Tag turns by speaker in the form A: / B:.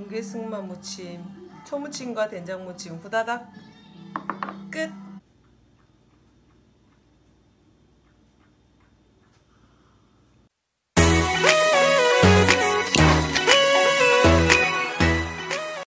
A: 뭉게승마 무침 초무침과 된장 무침 후다닥 끝.